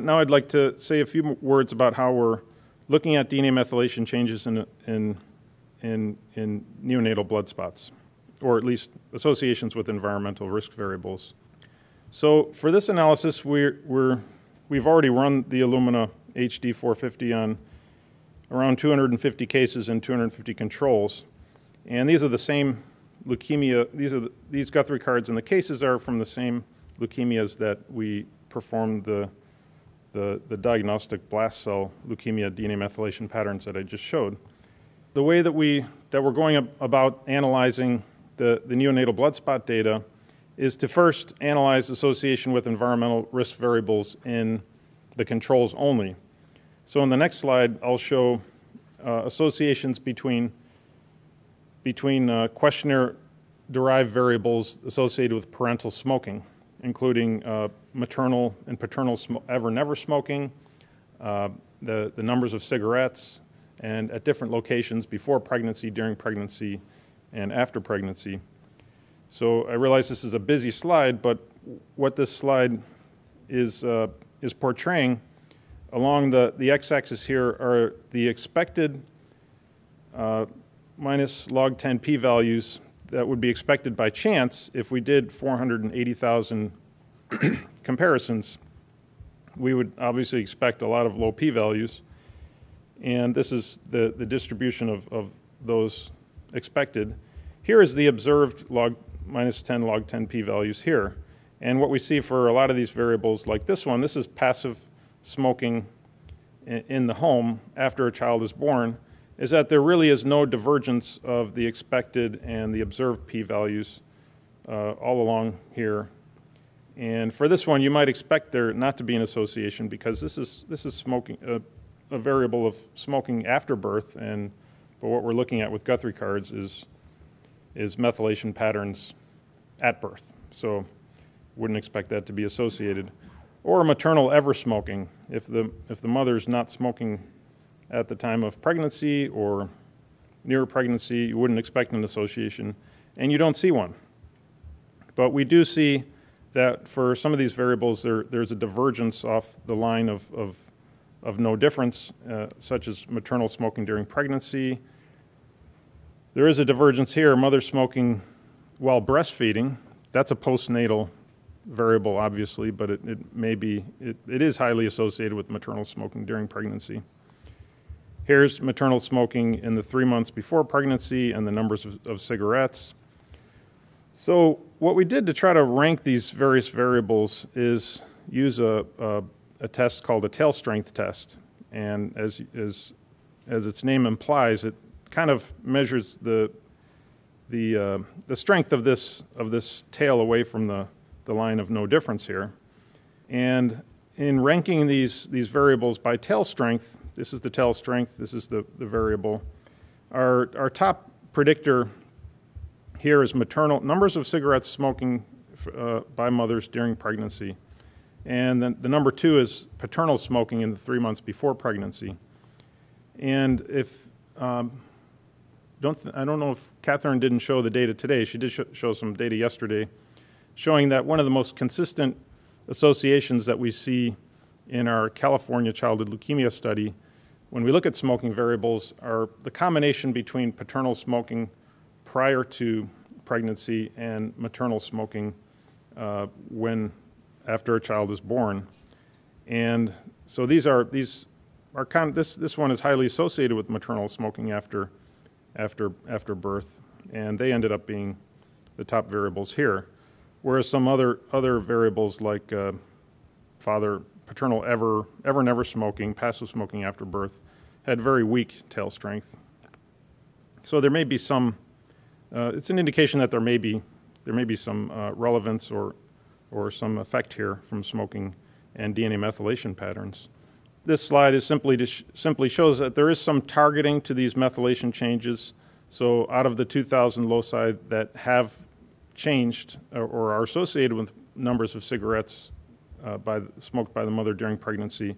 Now I'd like to say a few words about how we're looking at DNA methylation changes in, in, in, in neonatal blood spots, or at least associations with environmental risk variables. So for this analysis, we're, we're, we've already run the Illumina HD 450 on around 250 cases and 250 controls. And these are the same leukemia, these, are the, these Guthrie cards and the cases are from the same leukemias that we performed the, the, the diagnostic blast cell leukemia DNA methylation patterns that I just showed. The way that, we, that we're going about analyzing the, the neonatal blood spot data is to first analyze association with environmental risk variables in the controls only. So in the next slide, I'll show uh, associations between, between uh, questionnaire-derived variables associated with parental smoking, including uh, maternal and paternal ever-never smoking, uh, the, the numbers of cigarettes, and at different locations before pregnancy, during pregnancy, and after pregnancy. So I realize this is a busy slide, but what this slide is, uh, is portraying along the, the x-axis here are the expected uh, minus log 10 p-values that would be expected by chance if we did 480,000 comparisons. We would obviously expect a lot of low p-values, and this is the, the distribution of, of those expected. Here is the observed log minus 10 log 10 p-values here. And what we see for a lot of these variables like this one, this is passive smoking in the home after a child is born is that there really is no divergence of the expected and the observed p-values uh, all along here. And for this one, you might expect there not to be an association because this is, this is smoking, a, a variable of smoking after birth, and but what we're looking at with Guthrie cards is, is methylation patterns at birth. So wouldn't expect that to be associated or maternal ever smoking. If the, if the mother's not smoking at the time of pregnancy or near pregnancy, you wouldn't expect an association, and you don't see one. But we do see that for some of these variables, there, there's a divergence off the line of, of, of no difference, uh, such as maternal smoking during pregnancy. There is a divergence here, mother smoking while breastfeeding. That's a postnatal variable, obviously, but it, it may be, it, it is highly associated with maternal smoking during pregnancy. Here's maternal smoking in the three months before pregnancy and the numbers of, of cigarettes. So what we did to try to rank these various variables is use a, a, a test called a tail strength test. And as, as, as its name implies, it kind of measures the, the, uh, the strength of this, of this tail away from the, the line of no difference here. And in ranking these, these variables by tail strength, this is the tail strength, this is the, the variable, our, our top predictor here is maternal, numbers of cigarettes smoking uh, by mothers during pregnancy. And then the number two is paternal smoking in the three months before pregnancy. And if, um, don't I don't know if Catherine didn't show the data today. She did sh show some data yesterday showing that one of the most consistent associations that we see in our California childhood leukemia study when we look at smoking variables are the combination between paternal smoking prior to pregnancy and maternal smoking uh, when after a child is born. And so these are these are of, this this one is highly associated with maternal smoking after after after birth, and they ended up being the top variables here whereas some other, other variables like uh, father, paternal ever, ever never smoking, passive smoking after birth, had very weak tail strength. So there may be some, uh, it's an indication that there may be, there may be some uh, relevance or, or some effect here from smoking and DNA methylation patterns. This slide is simply sh simply shows that there is some targeting to these methylation changes. So out of the 2,000 loci that have changed or, or are associated with numbers of cigarettes uh, by, smoked by the mother during pregnancy.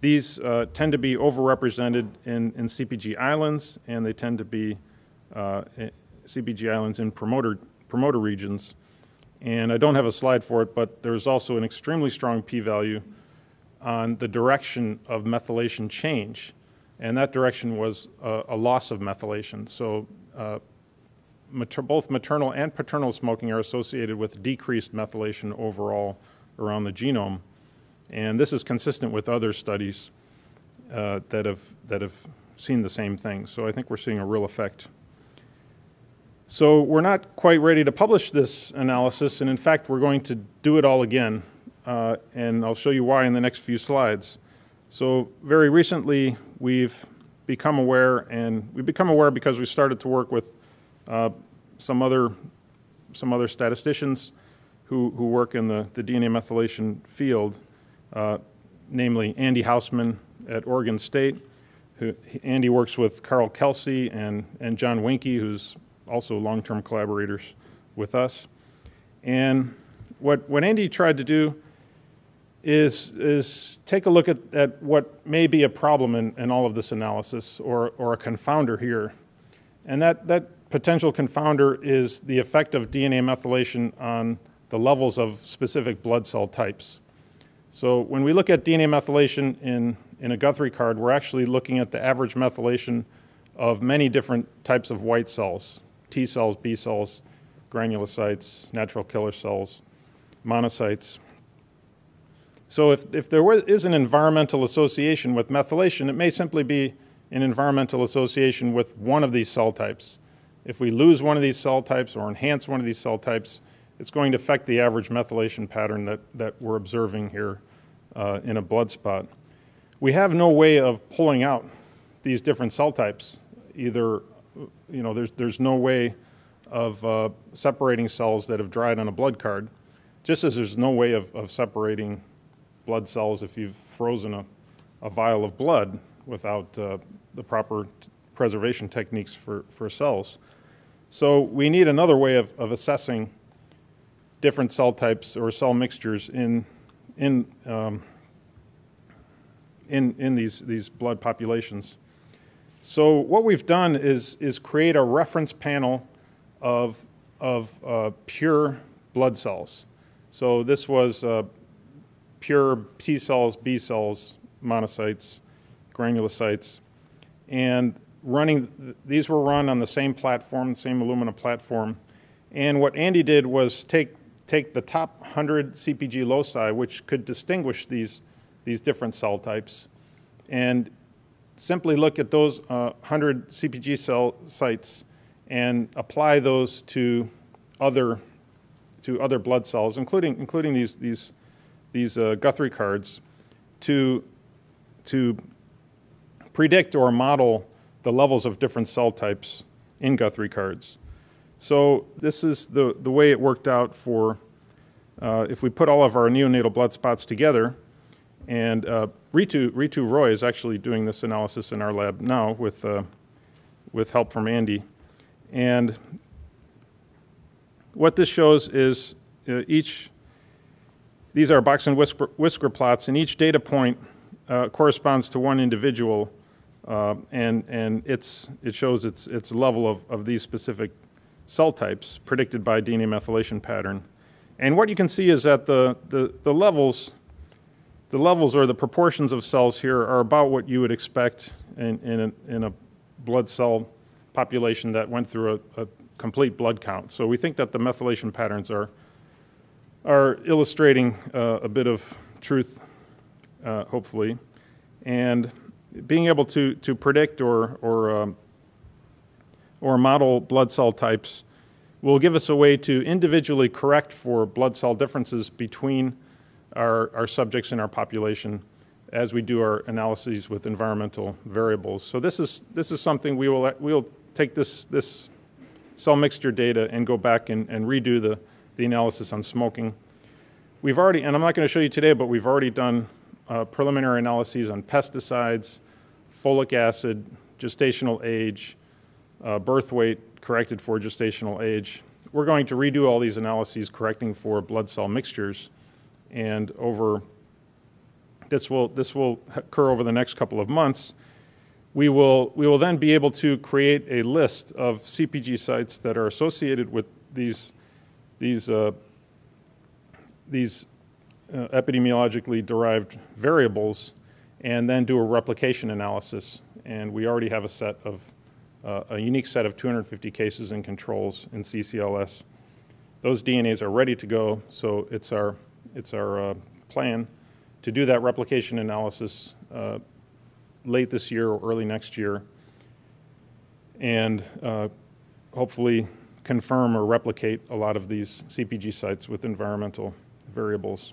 These uh, tend to be overrepresented in, in CPG islands, and they tend to be uh, CPG islands in promoter, promoter regions. And I don't have a slide for it, but there's also an extremely strong p-value on the direction of methylation change. And that direction was a, a loss of methylation. So uh, mater both maternal and paternal smoking are associated with decreased methylation overall around the genome. And this is consistent with other studies uh, that, have, that have seen the same thing. So I think we're seeing a real effect. So we're not quite ready to publish this analysis, and in fact, we're going to do it all again, uh, and I'll show you why in the next few slides. So very recently, we've become aware, and we've become aware because we started to work with uh, some other some other statisticians who, who work in the, the DNA methylation field, uh, namely Andy Houseman at Oregon State. Who, Andy works with Karl Kelsey and, and John Wiencke, who's also long-term collaborators with us. And what, what Andy tried to do is, is take a look at, at what may be a problem in, in all of this analysis or, or a confounder here. And that, that potential confounder is the effect of DNA methylation on the levels of specific blood cell types. So when we look at DNA methylation in, in a Guthrie card, we're actually looking at the average methylation of many different types of white cells, T cells, B cells, granulocytes, natural killer cells, monocytes. So if, if there is an environmental association with methylation, it may simply be an environmental association with one of these cell types. If we lose one of these cell types or enhance one of these cell types, it's going to affect the average methylation pattern that, that we're observing here uh, in a blood spot. We have no way of pulling out these different cell types. Either, you know, there's, there's no way of uh, separating cells that have dried on a blood card, just as there's no way of, of separating blood cells if you've frozen a, a vial of blood without uh, the proper preservation techniques for, for cells. So we need another way of, of assessing different cell types or cell mixtures in, in, um, in, in these, these blood populations. So what we've done is, is create a reference panel of, of uh, pure blood cells. So this was uh, pure T cells, B cells, monocytes, granulocytes, and running, these were run on the same platform, the same Illumina platform. And what Andy did was take, take the top 100 CPG loci, which could distinguish these, these different cell types, and simply look at those uh, 100 CPG cell sites and apply those to other, to other blood cells, including, including these, these, these uh, Guthrie cards, to, to predict or model the levels of different cell types in Guthrie cards. So this is the, the way it worked out for, uh, if we put all of our neonatal blood spots together, and uh, Ritu, Ritu Roy is actually doing this analysis in our lab now with, uh, with help from Andy. And what this shows is uh, each, these are box and whisker, whisker plots, and each data point uh, corresponds to one individual uh, and and it's, it shows its, its level of, of these specific cell types predicted by DNA methylation pattern. And what you can see is that the, the, the levels, the levels or the proportions of cells here are about what you would expect in, in, a, in a blood cell population that went through a, a complete blood count. So we think that the methylation patterns are, are illustrating uh, a bit of truth, uh, hopefully. And being able to, to predict or, or, um, or model blood cell types will give us a way to individually correct for blood cell differences between our, our subjects in our population as we do our analyses with environmental variables. So this is, this is something we will, we'll take this, this cell mixture data and go back and, and redo the, the analysis on smoking. We've already, and I'm not going to show you today, but we've already done uh, preliminary analyses on pesticides, folic acid, gestational age, uh, birth weight corrected for gestational age. We're going to redo all these analyses correcting for blood cell mixtures and over this will this will occur over the next couple of months. We will we will then be able to create a list of CPG sites that are associated with these these uh, these uh, epidemiologically derived variables and then do a replication analysis. And we already have a set of, uh, a unique set of 250 cases and controls in CCLS. Those DNAs are ready to go, so it's our, it's our uh, plan to do that replication analysis uh, late this year or early next year and uh, hopefully confirm or replicate a lot of these CPG sites with environmental variables.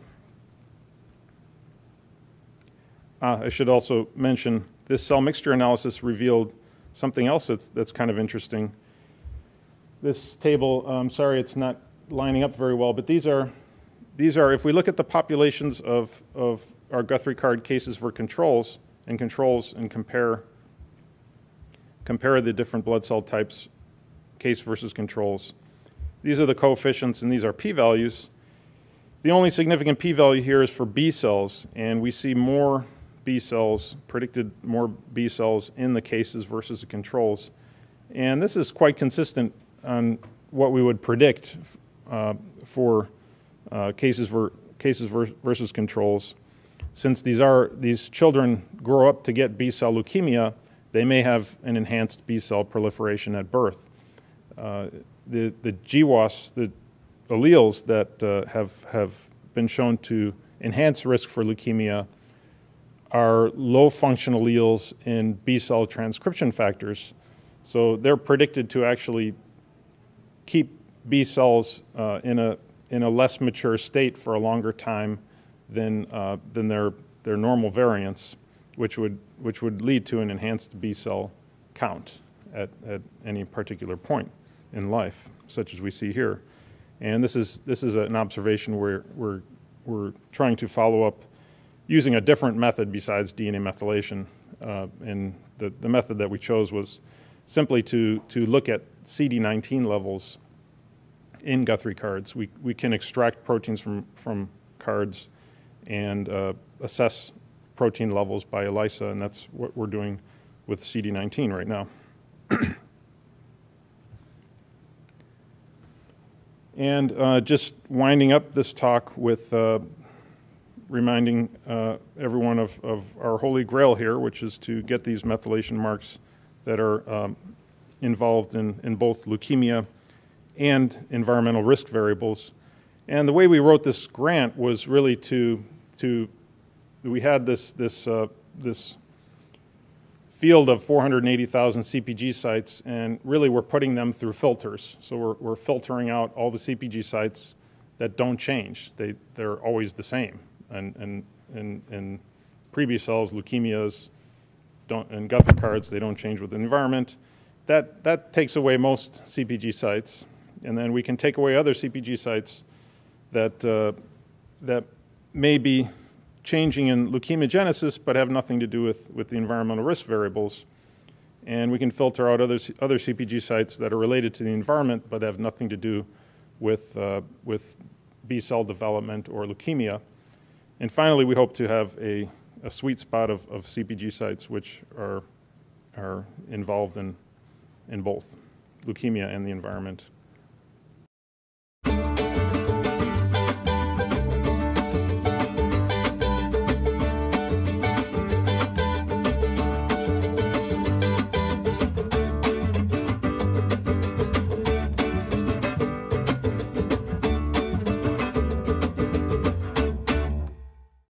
Uh, I should also mention this cell mixture analysis revealed something else that's, that's kind of interesting. This table, I'm sorry it's not lining up very well, but these are, these are if we look at the populations of, of our Guthrie card cases for controls and controls and compare, compare the different blood cell types, case versus controls. These are the coefficients and these are p-values. The only significant p-value here is for B cells, and we see more B cells, predicted more B cells in the cases versus the controls. And this is quite consistent on what we would predict uh, for uh, cases, ver cases ver versus controls. Since these, are, these children grow up to get B cell leukemia, they may have an enhanced B cell proliferation at birth. Uh, the, the GWAS, the alleles that uh, have, have been shown to enhance risk for leukemia are low function alleles in B cell transcription factors. So they're predicted to actually keep B cells uh, in, a, in a less mature state for a longer time than, uh, than their, their normal variants, which would, which would lead to an enhanced B cell count at, at any particular point in life, such as we see here. And this is, this is an observation where we're, we're trying to follow up using a different method besides DNA methylation. Uh, and the, the method that we chose was simply to, to look at CD19 levels in Guthrie cards. We, we can extract proteins from, from cards and uh, assess protein levels by ELISA, and that's what we're doing with CD19 right now. and uh, just winding up this talk with uh, reminding uh, everyone of, of our holy grail here, which is to get these methylation marks that are um, involved in, in both leukemia and environmental risk variables. And the way we wrote this grant was really to, to we had this, this, uh, this field of 480,000 CPG sites, and really we're putting them through filters. So we're, we're filtering out all the CPG sites that don't change. They, they're always the same and, and, and, and previous cells, leukemias, don't, and Guthrie cards, they don't change with the environment. That, that takes away most CPG sites. And then we can take away other CPG sites that, uh, that may be changing in leukemogenesis but have nothing to do with, with the environmental risk variables. And we can filter out other, other CPG sites that are related to the environment but have nothing to do with, uh, with B cell development or leukemia. And finally, we hope to have a, a sweet spot of, of CPG sites which are, are involved in, in both leukemia and the environment.